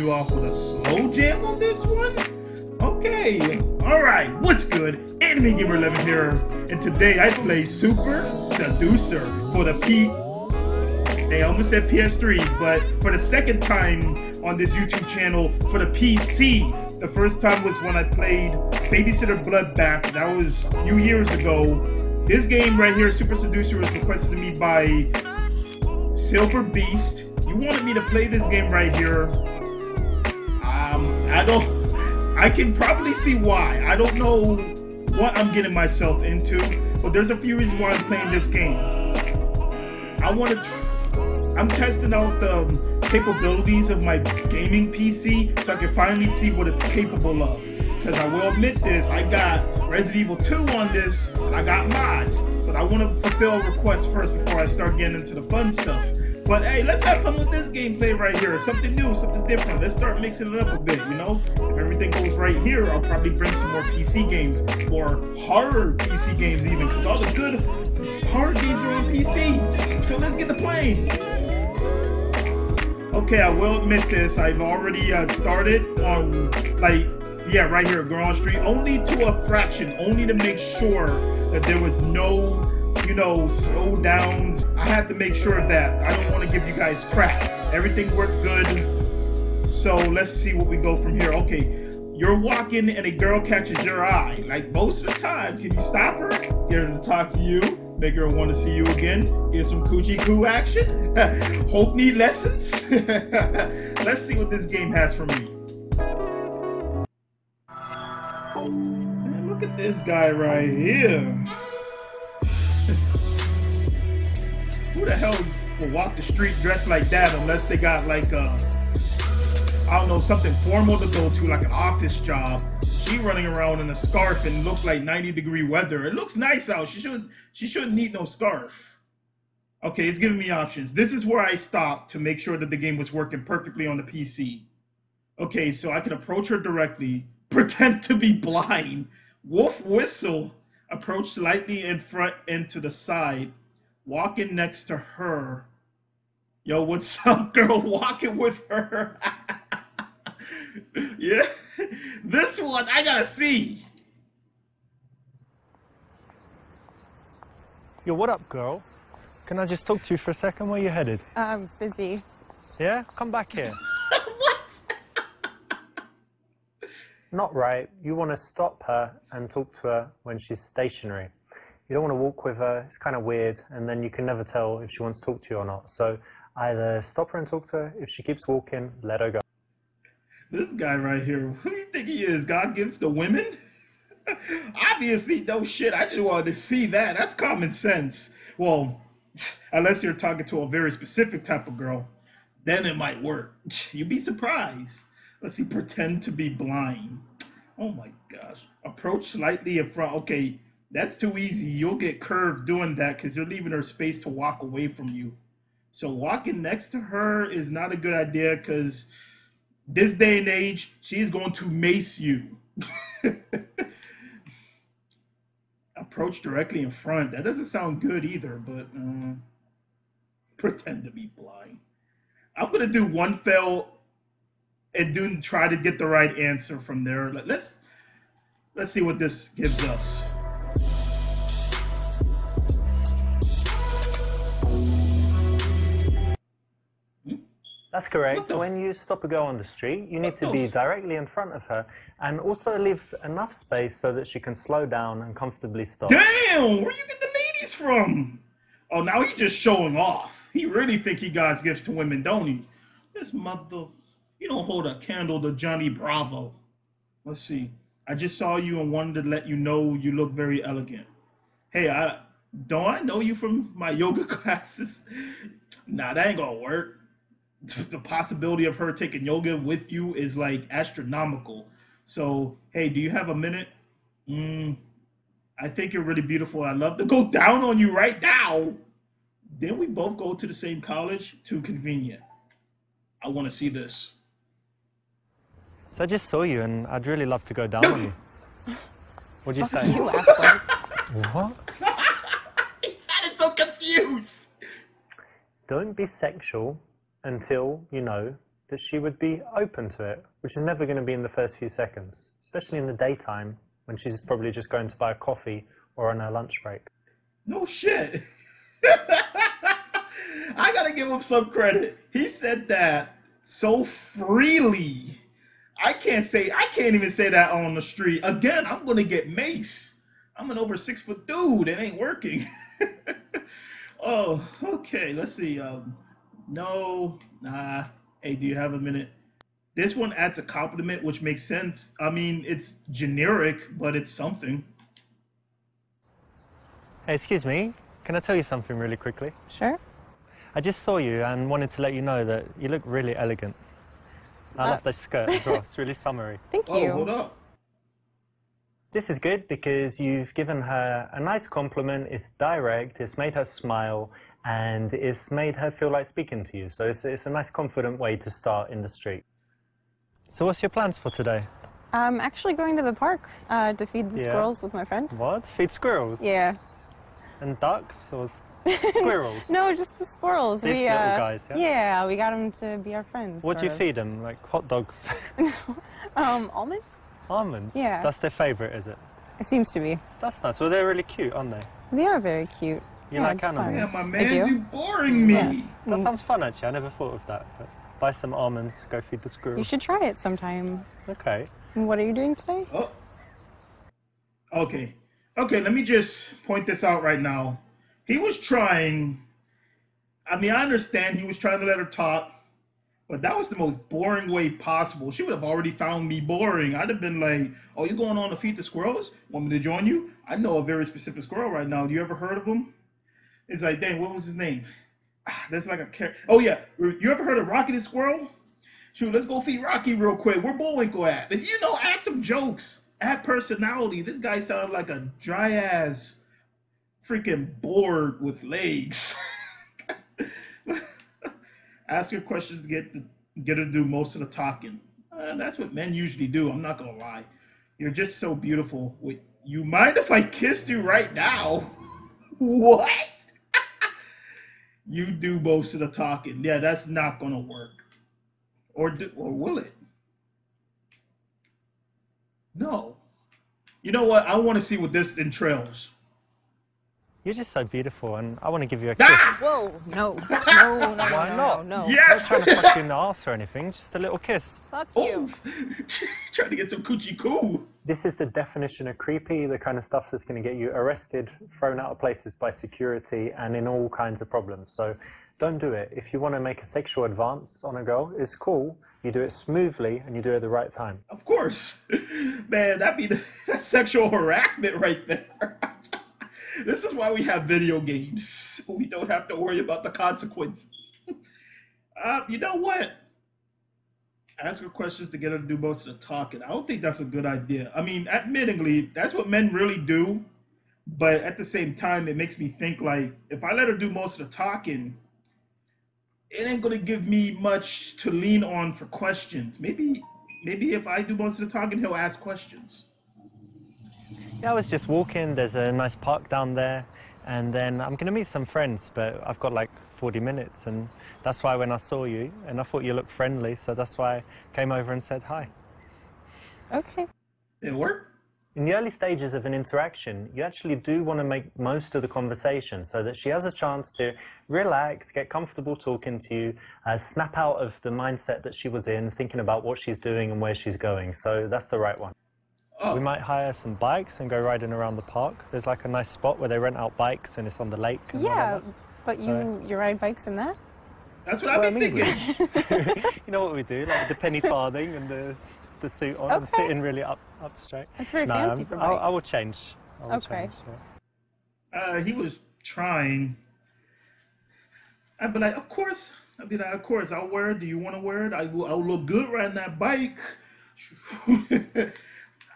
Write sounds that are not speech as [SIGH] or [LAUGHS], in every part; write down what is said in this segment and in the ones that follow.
you off with a slow jam on this one? Okay, alright, what's good? Anime Gamer 11 here, and today I play Super Seducer for the P. They almost said PS3, but for the second time on this YouTube channel for the PC. The first time was when I played Babysitter Bloodbath, that was a few years ago. This game right here, Super Seducer, was requested to me by Silver Beast. You wanted me to play this game right here. I don't. I can probably see why. I don't know what I'm getting myself into, but there's a few reasons why I'm playing this game. I want to. Tr- I'm testing out the capabilities of my gaming PC so I can finally see what it's capable of. Because I will admit this, I got Resident Evil 2 on this, and I got mods. But I want to fulfill requests first before I start getting into the fun stuff. But hey, let's have fun with this gameplay right here. Something new, something different. Let's start mixing it up a bit, you know? If everything goes right here, I'll probably bring some more PC games, more horror PC games even, because all the good horror games are on PC. So let's get the playing. Okay, I will admit this. I've already uh, started on, like, yeah, right here, Grand Street, only to a fraction, only to make sure that there was no, you know, slowdowns. I had to make sure that. I don't want to give you guys crap. Everything worked good. So let's see what we go from here. Okay, you're walking and a girl catches your eye. Like most of the time, can you stop her? Get her to talk to you. Make her want to see you again. Get some coochie coo action. [LAUGHS] Hope need lessons. [LAUGHS] let's see what this game has for me. Man, look at this guy right here. Who the hell will walk the street dressed like that unless they got like a, I don't know, something formal to go to, like an office job. She running around in a scarf and looks like 90 degree weather. It looks nice out. She shouldn't she shouldn't need no scarf. Okay, it's giving me options. This is where I stopped to make sure that the game was working perfectly on the PC. Okay, so I can approach her directly, [LAUGHS] pretend to be blind, wolf whistle, approach slightly in front and to the side, walking next to her. Yo, what's [LAUGHS] up, girl? Walking with her. [LAUGHS] yeah, this one I gotta see. Yo, what up, girl? Can I just talk to you for a second? Where you headed? I'm busy. Yeah? Come back here. [LAUGHS] what? Not right. You want to stop her and talk to her when she's stationary. You don't want to walk with her. It's kind of weird, and then you can never tell if she wants to talk to you or not. So either stop her and talk to her. If she keeps walking, let her go. This guy right here, [LAUGHS] who do you think he is? God gives to women? [LAUGHS] Obviously, no shit. I just wanted to see that. That's common sense. Well, [SNIFFS] unless you're talking to a very specific type of girl, then it might work. [SNIFFS] You'd be surprised. Let's see, pretend to be blind. Oh my gosh. Approach slightly in front. Okay, that's too easy. You'll get curved doing that because you're leaving her space to walk away from you. So walking next to her is not a good idea because this day and age, she is going to mace you. [LAUGHS] Approach directly in front. That doesn't sound good either, but uh, pretend to be blind. I'm gonna do one fell and do try to get the right answer from there. Let's let's see what this gives us. That's correct. What the When you stop a girl on the street, you need to be directly in front of her and also leave enough space so that she can slow down and comfortably stop. Damn, where you get the ladies from? Oh, now he just showing off. He really think he God's gifts to women, don't he? This mother, you don't hold a candle to Johnny Bravo. Let's see. I just saw you and wanted to let you know you look very elegant. Hey, I don't I know you from my yoga [LAUGHS] classes? Nah, that ain't gonna work. The possibility of her taking yoga with you is like astronomical. So, hey, do you have a minute? Mm, I think you're really beautiful. I'd love to go [LAUGHS] down on you right now. Then we both go to the same college. Too convenient. I want to see this. So I just saw you and I'd really love to go down on you. [LAUGHS] What'd you say? you, asshole. What? [LAUGHS] he sounded so confused. Don't be sexual until you know that she would be open to it, which is never going to be in the first few seconds, especially in the daytime when she's probably just going to buy a coffee or on her lunch break. No shit. [LAUGHS] I gotta give him some credit. He said that so freely. I can't say I can't even say that on the street. Again, I'm gonna get mace. I'm an over six foot dude. It ain't working. [LAUGHS] oh, okay. Let's see. Um, no, nah. Hey, do you have a minute? This one adds a compliment, which makes sense. I mean, it's generic, but it's something. Hey, excuse me. Can I tell you something really quickly? Sure. I just saw you and wanted to let you know that you look really elegant. I Uh, love this skirt as well. It's really [LAUGHS] summery. Thank Oh, you. hold up. This is good because you've given her a nice compliment. It's direct, it's made her smile, and it's made her feel like speaking to you. So it's, it's a nice, confident way to start in the street. So, what's your plans for today? I'm actually going to the park uh, to feed the Yeah. squirrels with my friend. What? Feed squirrels? Yeah. And ducks or [LAUGHS] squirrels? No, just the squirrels. These we, little uh, guys, yeah? Yeah, we got them to be our friends. What do you of. feed them? Like hot dogs? [LAUGHS] [LAUGHS] Um, almonds? Almonds? Yeah. That's their favourite, is it? It seems to be. That's nice. Well, they're really cute, aren't they? They are very cute. You yeah, like animals? fun. Yeah, my man, do. you boring me. Yeah. That sounds fun, actually. I never thought of that. But buy some almonds, go feed the squirrels. You should try it sometime. Okay. And What are you doing today? Oh. Okay. Okay, let me just point this out right now. He was trying. I mean, I understand he was trying to let her talk, but that was the most boring way possible. She would have already found me boring. I'd have been like, "Oh, you going on to feed the squirrels? Want me to join you? I know a very specific squirrel right now. Do You ever heard of him? It's like, dang, what was his name? Ah, That's like a char- Oh yeah, you ever heard of Rocky the squirrel? Shoot, let's go feed Rocky real quick. Where Bullwinkle at? And you know, add some jokes, add personality. This guy sounded like a dry ass freaking board with legs. [LAUGHS] Ask her questions to get the, get her to do most of the talking. Uh, that's what men usually do. I'm not gonna lie. You're just so beautiful. Wait, you mind if I kissed you right now? [LAUGHS] what? You do most of the talking. Yeah, that's not gonna work. Or do, or will it? No. You know what? I want to see what this entrails. You're just so beautiful, and I want to give you a kiss. Ah! Whoa, no, no, no, no, Why no, not? no, no. Yes! I'm not trying to fuck you in the ass or anything, just a little kiss. Fuck you. Oh, [LAUGHS] trying to get some coochie coo. This is the definition of creepy, the kind of stuff that's going to get you arrested, thrown out of places by security, and in all kinds of problems. So don't do it. If you want to make a sexual advance on a girl, it's cool. You do it smoothly and you do it at the right time. Of course, [LAUGHS] man. That'd be the [LAUGHS] that's sexual harassment right there. This is why we have video games. [LAUGHS] We don't have to worry about the consequences. [LAUGHS] Uh, you know what? Ask her questions to get her to do most of the talking. I don't think that's a good idea. I mean, admittingly, that's what men really do. But at the same time, it makes me think like if I let her do most of the talking, it ain't gonna give me much to lean on for questions. Maybe, maybe if I do most of the talking, he'll ask questions. Yeah, I was just walking. There's a nice park down there, and then I'm gonna meet some friends, but I've got like 40 minutes, and that's why when I saw you, and I thought you looked friendly, so that's why I came over and said hi. Okay. It work? In the early stages of an interaction, you actually do want to make most of the conversation so that she has a chance to relax, get comfortable talking to you, uh, snap out of the mindset that she was in, thinking about what she's doing and where she's going. So that's the right one. Oh, We might hire some bikes and go riding around the park. There's like a nice spot where they rent out bikes, and it's on the lake. And Yeah, but you you ride bikes in that? that's what I've been I mean, thinking. [LAUGHS] you know what we do, like the penny [LAUGHS] farthing and the the suit on, and Okay. sitting really up up straight. That's very No, fancy um, for I'll- I bikes. will change. I will Okay. change. yeah. Uh, he was trying. I'd be like, of course. I'd be like, of course. I'll wear it. Do you want to wear it? I will. I'll look good riding that bike. [LAUGHS]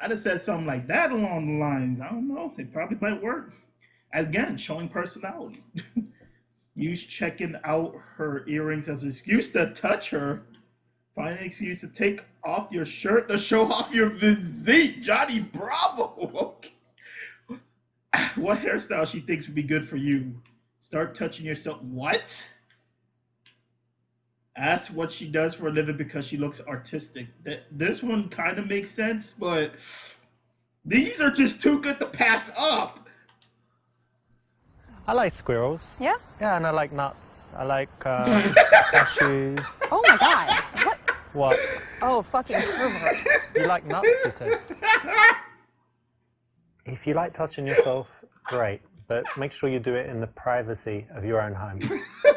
I'd have said something like that along the lines. I don't know. It probably might work. Again, showing personality. [LAUGHS] Use checking out her earrings as an excuse to touch her. Find an excuse to take off your shirt to show off your physique. Johnny Bravo. [LAUGHS] [SIGHS] What hairstyle she thinks would be good for you? Start touching yourself. What? Ask what she does for a living because she looks artistic. That this one kind of makes sense, but these are just too good to pass up. I like squirrels. Yeah. Yeah, and I like nuts. I like uh, [LAUGHS] cashews. Oh my god. What? What? Oh, fucking pervert. You like nuts? You said. If you like touching yourself, great, but make sure you do it in the privacy of your own home. [LAUGHS]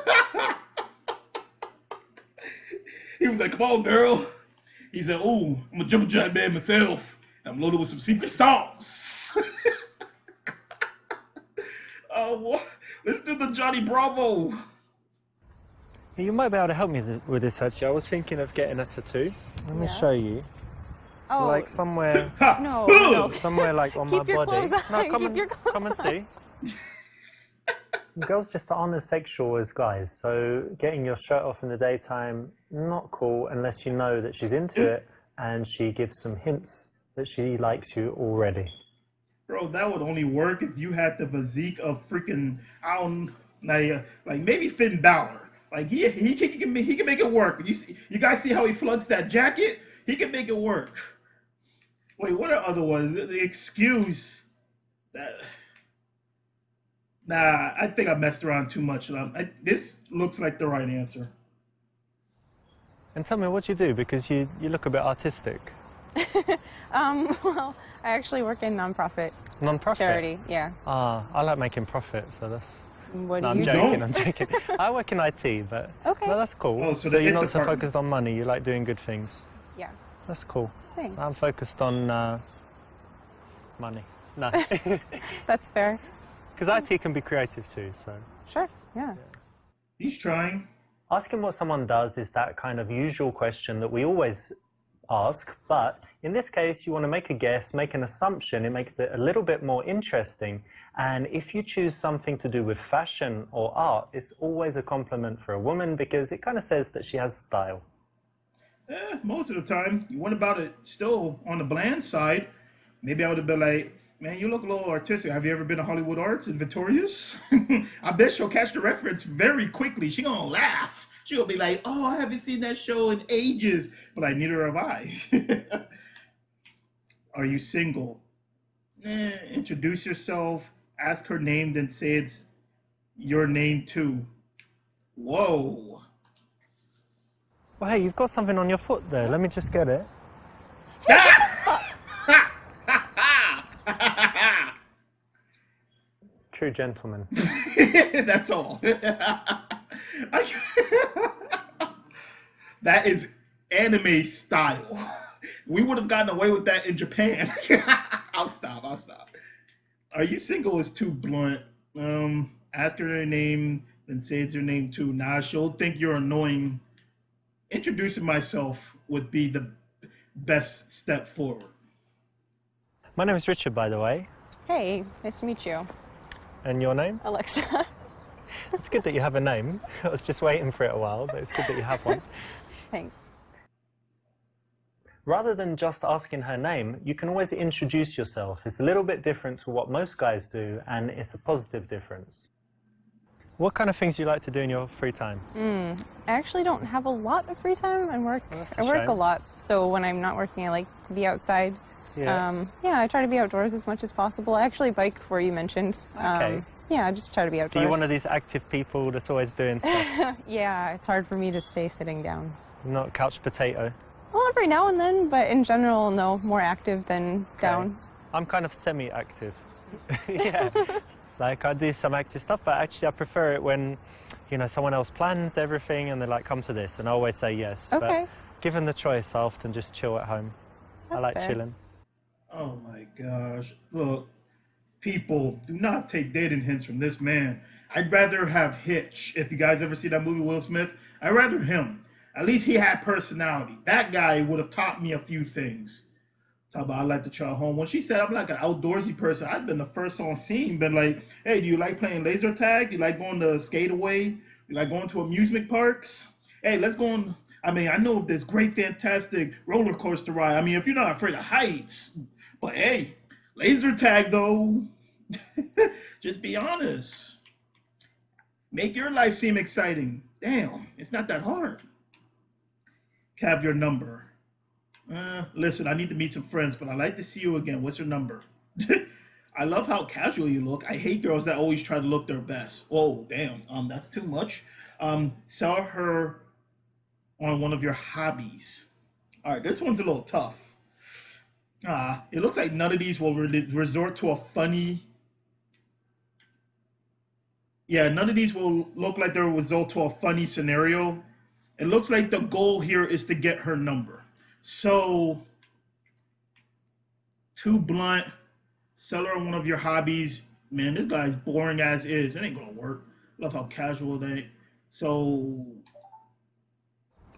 He was like, "Come on, girl." He said, "Oh, I'm a jumper jack man myself. I'm loaded with some secret sauce." [LAUGHS] Oh, what? let's do the Johnny Bravo. You might be able to help me th- with this actually. I was thinking of getting a tattoo. Let me show you. Oh, like somewhere, [LAUGHS] no, no. [LAUGHS] somewhere like on Keep my body. clothes on, No, come keep and your clothes come and see. Girls just aren't as sexual as guys, so getting your shirt off in the daytime not cool unless you know that she's into it and she gives some hints that she likes you already. Bro, that would only work if you had the physique of freaking I don't like, uh, like maybe Finn Balor. Like he he can, he can he can make it work. You see, you guys see how he flunks that jacket? He can make it work. Wait, what are other ones? The, the excuse that. Nah, I think I messed around too much. Um, I, this looks like the right answer. And tell me what you do because you, you look a bit artistic. [LAUGHS] Um, well, I actually work in nonprofit Non-profit. charity. Yeah. Ah, I like making profit, so that's. What No, do I'm you joking. don't? I'm [LAUGHS] joking. I work in IT, but Okay. well, that's cool. Oh, so so you're IT not so focused on money. You like doing good things. Yeah. That's cool. Thanks. I'm focused on uh, money. No, [LAUGHS] That's fair. because IT can be creative too. So Sure. Yeah. He's trying. Asking what someone does is that kind of usual question that we always ask, but in this case, you want to make a guess, make an assumption. It makes it a little bit more interesting. And if you choose something to do with fashion or art, it's always a compliment for a woman because it kind of says that she has style. Eh, most of the time, you went about it still on the bland side. Maybe I would have been like, man, you look a little artistic. Have you ever been to Hollywood Arts in Victorious? [LAUGHS] I bet she'll catch the reference very quickly. She gonna laugh. She'll be like, oh, I haven't seen that show in ages. But I neither have I. [LAUGHS] Are you single? Eh, introduce yourself, ask her name, then say it's your name too. Whoa. well, hey, you've got something on your foot there. Let me just get it. True gentleman. [LAUGHS] That's all. [LAUGHS] That is anime style. We would have gotten away with that in Japan. [LAUGHS] I'll stop. I'll stop. Are you single is too blunt. Um, ask her her name, then say it's your name too. Nah, she'll think you're annoying. Introducing myself would be the best step forward. My name is Richard, by the way. Hey, nice to meet you, And your name? Alexa. [LAUGHS] It's good that you have a name. I was just waiting for it a while, but it's good that you have one. [LAUGHS] Thanks. Rather than just asking her name, you can always introduce yourself. It's a little bit different to what most guys do, and it's a positive difference. What kind of things do you like to do in your free time? Hmm. I actually don't have a lot of free time. I work. Oh, a I work shame. a lot. So when I'm not working, I like to be outside. Yeah. Um, yeah, I try to be outdoors as much as possible. I actually bike where you mentioned. Okay. Um, yeah, I just try to be outdoors. so you're one of these active people that's always doing [LAUGHS] stuff. Yeah, it's hard for me to stay sitting down. Not couch potato. Well, every now and then, but in general, no, more active than down. I'm kind of semi-active. [LAUGHS] [LAUGHS] yeah. Like I do some active stuff, but actually I prefer it when, you know, someone else plans everything and they're like, come to this, and I always say yes. Okay. But given the choice, I often just chill at home. That's I like fair. chilling. Oh my gosh. Look, people, do not take dating hints from this man. I'd rather have Hitch. If you guys ever see that movie, Will Smith, I'd rather him. At least he had personality. That guy would have taught me a few things. Talk about I like to try home. When she said I'm like an outdoorsy person, I've been the first on scene, been like, hey, do you like playing laser tag? You like going to skate away? You like going to amusement parks? Hey, let's go on. I mean, I know of this great, fantastic roller coaster ride. I mean, if you're not afraid of heights, but hey, laser tag though. [LAUGHS] Just be honest. Make your life seem exciting. Damn, it's not that hard. have your number. Uh, listen, I need to meet some friends, but I'd like to see you again. What's your number? [LAUGHS] I love how casual you look. I hate girls that always try to look their best. Oh, damn. Um, that's too much. Um, sell her on one of your hobbies. All right, this one's a little tough. Ah, it looks like none of these will re- resort to a funny. Yeah, none of these will look like they'll result to a funny scenario. It looks like the goal here is to get her number. So, too blunt. Sell her on one of your hobbies. Man, this guy's boring as is. It ain't gonna work. Love how casual they. So,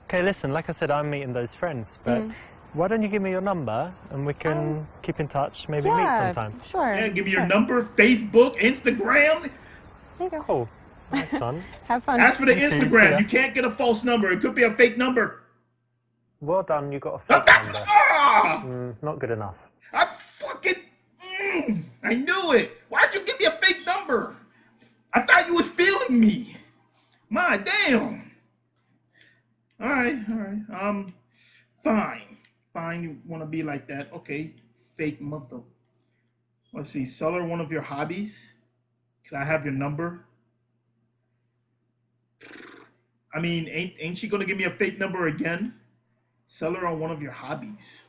Okay, listen, like I said, I'm meeting those friends, but Mm. Why don't you give me your number and we can Um, keep in touch, maybe meet Yeah, sometime. sure. yeah, give me sure. your number, Facebook, Instagram. There you go. Cool. That's fun. [LAUGHS] Have fun. As for the Instagram, you can't get a false number. It could be a fake number. Well done, you got a Oh, fake that's number. ah! Mm, not good enough. I fucking. Mm, I knew it. Why'd you give me a fake number? I thought you was feeling me. My damn. All right, all right. Um, fine, fine. You want to be like that? Okay. Fake mother. Let's see. Sell her one of your hobbies. Can I have your number? I mean, ain't ain't she gonna give me a fake number again? Sell her on one of your hobbies.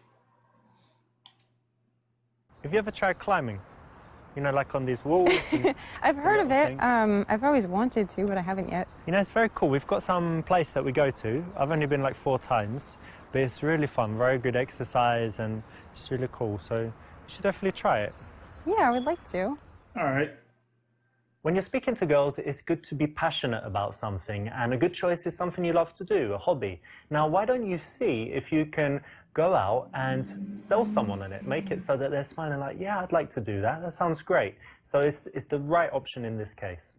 Have you ever tried climbing? You know, like on these walls? [LAUGHS] I've heard of it. Um, I've always wanted to, but I haven't yet. You know, it's very cool. We've got some place that we go to. I've only been like four times, but it's really fun. Very good exercise and just really cool. So you should definitely try it. Yeah, I would like to. All right. When you're speaking to girls, it's good to be passionate about something, and a good choice is something you love to do, a hobby. Now, why don't you see if you can go out and sell someone on it? Make it so that they're smiling, like, yeah, I'd like to do that. That sounds great. So it's, it's the right option in this case.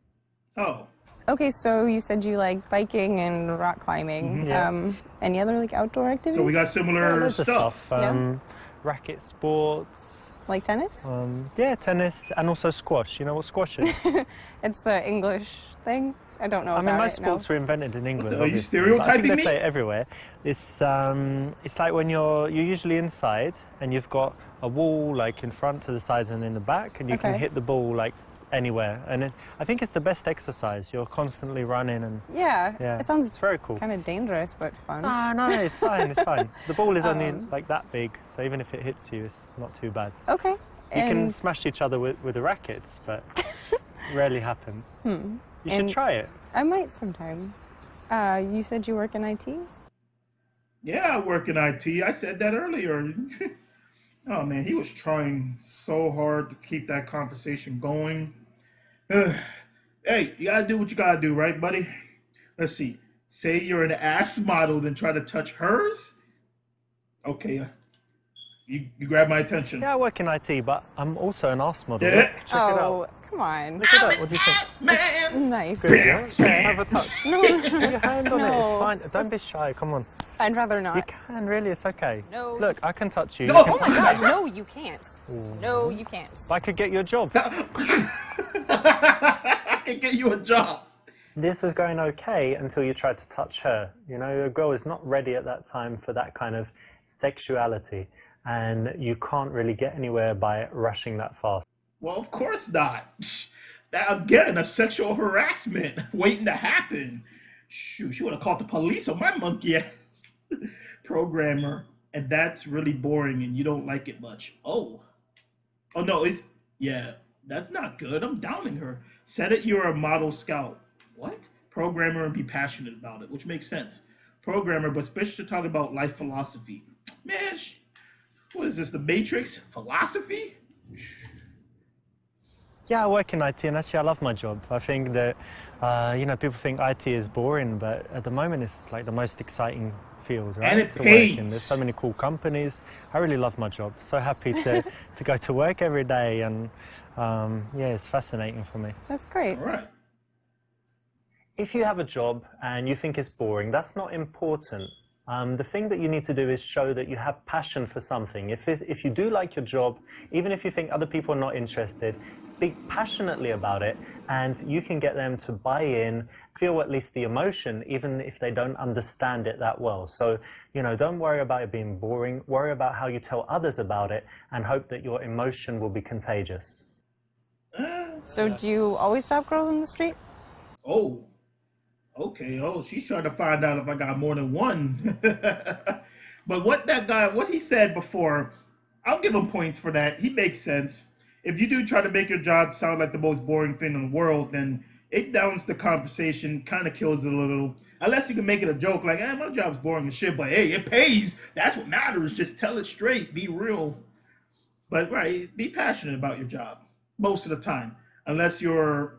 Oh, Okay, so you said you like biking and rock climbing. Yeah. Um, any other like outdoor activities? so we got similar loads of stuff. Yeah. Um, Racket sports, like tennis. um, yeah, tennis, and also squash. You know what squash is? [LAUGHS] It's the English thing. I don't know I mean, most it. sports no. were invented in England. Are you obviously, I stereotyping think they me? play it everywhere. It's um, it's like when you're you're usually inside and you've got a wall like in front to the sides and in the back, and you can hit the ball like anywhere. And it, I think it's the best exercise. You're constantly running and Yeah, yeah, it sounds it's very cool. kind of dangerous, but fun. Ah, no, it's fine. It's fine. [LAUGHS] The ball is only Um, like that big, so even if it hits you, it's not too bad. Okay. You can smash each other with, with the rackets, but [LAUGHS] rarely happens. Hmm. You should try it. I might sometime. Uh, you said you work in IT. Yeah, I work in IT. I said that earlier. [LAUGHS] oh man, he was trying so hard to keep that conversation going. [SIGHS] hey, you gotta do what you gotta do, right, buddy? Let's see. Say you're an ass model, then try to touch hers. Okay, uh, you you grab my attention. Yeah, I work in IT, but I'm also an ass model. Yeah. Look, Check it oh, out. come on. Look at I'm that. What do you think? ass man. Nice. Good, yeah? Shall have a touch? No, Put your hand on it. No. It's fine. Don't be shy. Come on. I'd rather not. You can really. It's okay. No. Look, I can touch you. No. You can Oh my touch God, me. no, you can't. No, you can't. I could get you a job. [LAUGHS] I can get you a job. This was going okay until you tried to touch her. You know, a girl is not ready at that time for that kind of sexuality, and you can't really get anywhere by rushing that fast. Well, of course not. [LAUGHS] That again, a sexual harassment [LAUGHS] waiting to happen. Shoot, she would have called the police on my monkey ass programmer, and that's really boring, and you don't like it much. Oh, oh no, it's yeah, that's not good. I'm downing her. Said it. You're a model scout. What? Programmer and be passionate about it, which makes sense. Programmer, but especially to talk about life philosophy. Man, sh- what is this? The Matrix philosophy? Yeah, I work in IT, and actually, I love my job. I think that, uh, you know, people think IT is boring, but at the moment, it's like the most exciting field, right? And it to work pays. There's so many cool companies. I really love my job. So happy to, [LAUGHS] to go to work every day, and um, yeah, it's fascinating for me. That's great. All right. If you have a job and you think it's boring, that's not important. Um, the thing that you need to do is show that you have passion for something. If, it's, if you do like your job, even if you think other people are not interested, speak passionately about it and you can get them to buy in, feel at least the emotion, even if they don't understand it that well. So, you know, don't worry about it being boring. Worry about how you tell others about it and hope that your emotion will be contagious. [GASPS] So do you always stop girls in the street? Oh, okay. Oh, she's trying to find out if I got more than one. [LAUGHS] but what that guy, what he said before, I'll give him points for that. He makes sense. If you do try to make your job sound like the most boring thing in the world, then it downs the conversation, kind of kills it a little. Unless you can make it a joke like, "Eh, my job's boring as shit," but hey, it pays. That's what matters. Just tell it straight. Be real. But right, be passionate about your job most of the time. Unless you're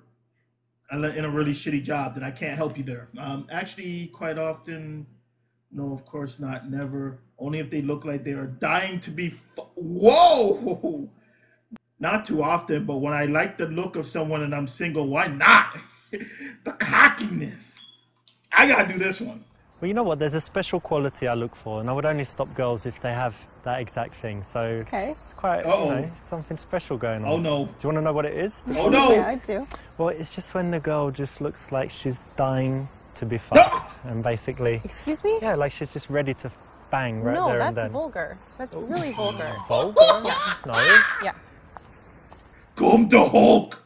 in a really shitty job, then I can't help you there. Um, actually, quite often, no, of course not, never. Only if they look like they are dying to be. Fu- Whoa! [LAUGHS] Not too often, but when I like the look of someone and I'm single, why not? [LAUGHS] the cockiness. I gotta do this one. Well, you know what? There's a special quality I look for, and I would only stop girls if they have that exact thing. So Okay. it's quite, you know, something special going on. Oh no. Do you want to know what it is? Oh no. Yeah, I do. Well, it's just when the girl just looks like she's dying to be fucked, and basically, Excuse me? yeah, like she's just ready to bang right no, there and that's then. vulgar. That's oh, really vulgar. [LAUGHS] Vulgar? No. Yeah. Come to Hulk.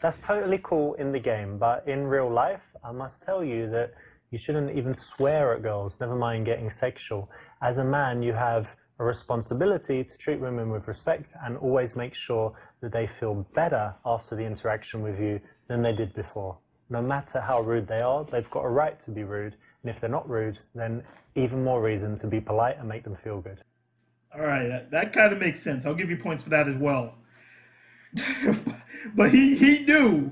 That's totally cool in the game, but in real life, I must tell you that you shouldn't even swear at girls, never mind getting sexual. As a man, you have a responsibility to treat women with respect and always make sure that they feel better after the interaction with you than they did before. No matter how rude they are, they've got a right to be rude. And if they're not rude, then even more reason to be polite and make them feel good. All right, that, that kind of makes sense. I'll give you points for that as well. [LAUGHS] but he he knew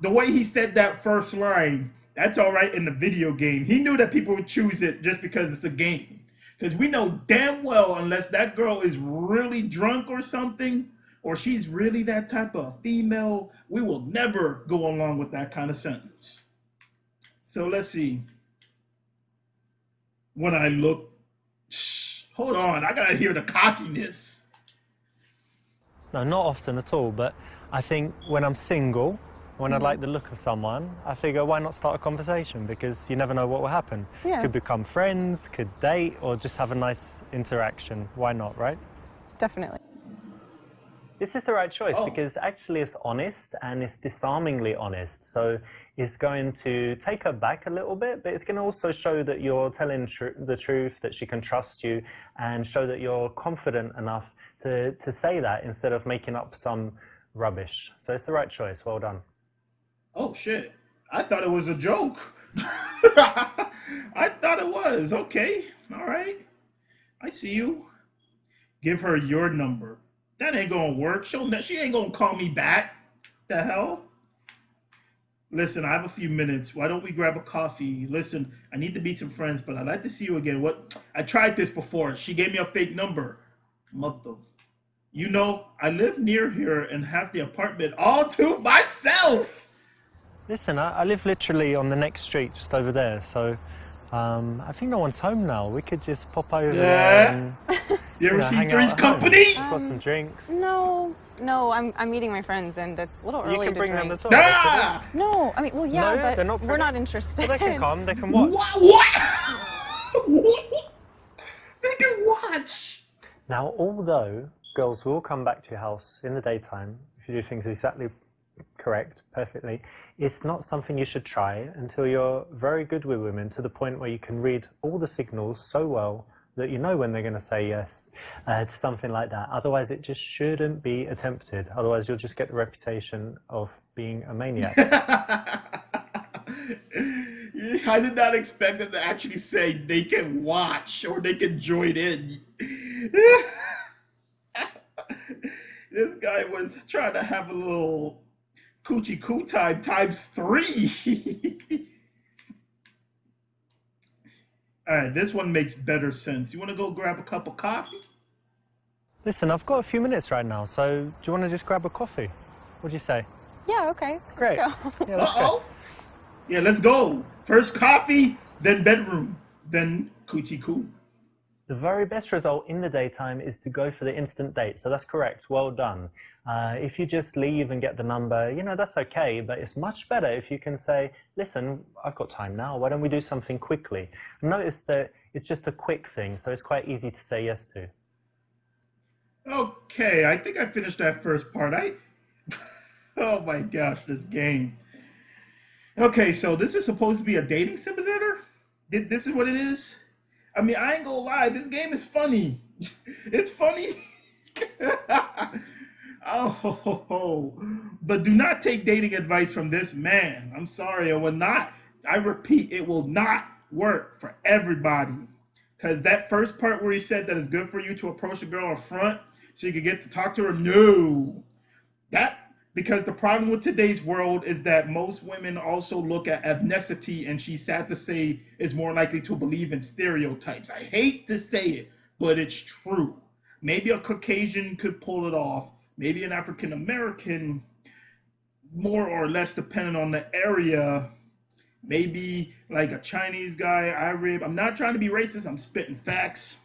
the way he said that first line. That's all right in the video game. He knew that people would choose it just because it's a game. Because we know damn well, unless that girl is really drunk or something, or she's really that type of female, we will never go along with that kind of sentence. So let's see. When I look Hold on, I gotta hear the cockiness. No, not often at all. But I think when I'm single, when I hmm. like the look of someone, I figure why not start a conversation because you never know what will happen. Yeah. Could become friends, could date, or just have a nice interaction. Why not, right? Definitely. This is the right choice Oh. because actually it's honest and it's disarmingly honest. So it's going to take her back a little bit, but it's going to also show that you're telling tr- the truth, that she can trust you, and show that you're confident enough to, to say that instead of making up some rubbish. So it's the right choice. Well done. Oh shit. I thought it was a joke. [LAUGHS] I thought it was. Okay. All right. I see you. Give her your number. That ain't gonna work. Ne- she ain't gonna call me back. The hell? Listen, I have a few minutes. Why don't we grab a coffee? Listen, I need to meet some friends, but I'd like to see you again. What? I tried this before. She gave me a fake number. Mother. You know, I live near here and have the apartment all to myself. Listen, I, I live literally on the next street, just over there. So um, I think no one's home now. We could just pop over there Yeah. and [LAUGHS] You ever Yeah, see hang out Three's at home. Company? got some drinks. No, no, I'm, I'm meeting my friends and it's a little early. you early can to bring drink. them as well. They could- Ah! No, I mean, well, yeah, No, but they're not we're not interested. Well, they can come. They can watch. What? What? [LAUGHS] they can watch. Now, although girls will come back to your house in the daytime if you do things exactly correct, perfectly, it's not something you should try until you're very good with women to the point where you can read all the signals so well that you know when they're going to say yes uh, to something like that. Otherwise, it just shouldn't be attempted. Otherwise, you'll just get the reputation of being a maniac. [LAUGHS] I did not expect them to actually say they can watch or they can join in. [LAUGHS] this guy was trying to have a little coochie coo time times three. [LAUGHS] All right, this one makes better sense. You want to go grab a cup of coffee? Listen, I've got a few minutes right now, so do you want to just grab a coffee? What do you say? yeah, okay. Great. [LAUGHS] Let's go. Yeah, Uh let's go. oh. Yeah, let's go. First coffee, then bedroom, then coochie coo. The very best result in the daytime is to go for the instant date. So that's correct. Well done. Uh, if you just leave and get the number, you know, that's okay. But it's much better if you can say, listen, I've got time now. Why don't we do something quickly? Notice that it's just a quick thing. So it's quite easy to say yes to. Okay, I think I finished that first part. I [LAUGHS] Oh my gosh, this game. Okay, so this is supposed to be a dating simulator? This is what it is? I mean, I ain't gonna lie, this game is funny. [LAUGHS] it's funny. [LAUGHS] oh, but do not take dating advice from this man. I'm sorry, it will not. I repeat, it will not work for everybody. Because that first part where he said that it's good for you to approach a girl in front so you can get to talk to her, no. That because the problem with today's world is that most women also look at ethnicity and she's sad to say is more likely to believe in stereotypes. I hate to say it but it's true. Maybe a caucasian could pull it off. Maybe an african american more or less depending on the area. Maybe like a chinese guy I arab. I'm not trying to be racist. I'm spitting facts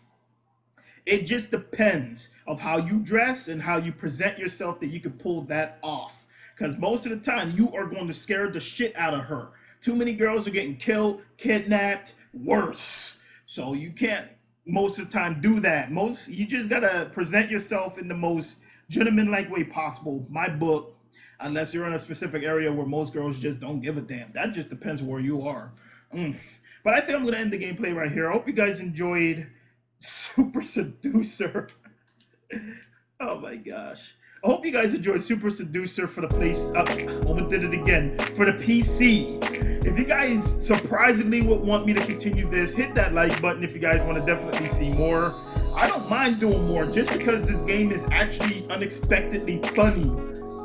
it just depends of how you dress and how you present yourself that you can pull that off. Because most of the time, you are going to scare the shit out of her. Too many girls are getting killed, kidnapped, worse. So you can't most of the time do that. Most you just gotta present yourself in the most gentleman-like way possible. My book, unless you're in a specific area where most girls just don't give a damn. That just depends where you are. Mm. But I think I'm gonna end the gameplay right here. I hope you guys enjoyed Super Seducer. oh my gosh. I hope you guys enjoyed Super Seducer for the place. Uh, I did it again for the PC. If you guys surprisingly would want me to continue this, hit that like button if you guys want to definitely see more. I don't mind doing more just because this game is actually unexpectedly funny.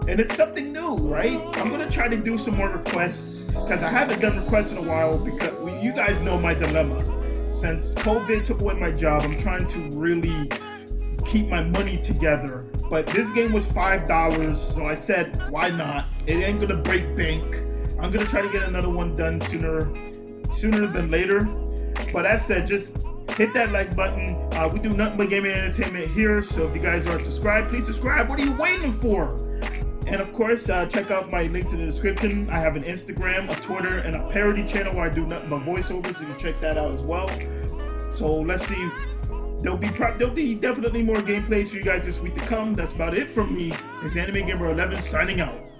And it's something new, right? I'm gonna try to do some more requests because I haven't done requests in a while because you guys know my dilemma since COVID took away my job, I'm trying to really keep my money together. But this game was five dollars, so I said, why not? It ain't gonna break bank. I'm gonna try to get another one done sooner, sooner than later. But as said, just hit that like button. Uh, we do nothing but gaming entertainment here, so if you guys aren't subscribed, please subscribe. What are you waiting for? And of course, uh, check out my links in the description. I have an Instagram, a Twitter, and a parody channel where I do nothing but voiceovers. You can check that out as well. So let's see. There'll be there'll be definitely more gameplays for you guys this week to come. That's about it from me. It's Anime Gamer 11 signing out.